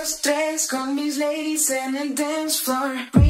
dos, tres, con mis ladies en el dance floor.